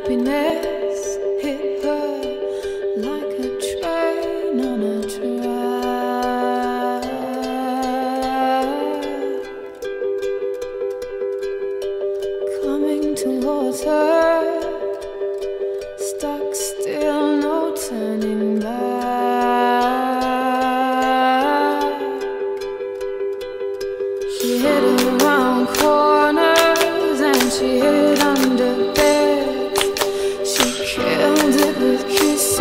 happiness hit her like a train on a track. Coming towards her, stuck still, no turning back. She hid around corners and she hid under bed. Kiss.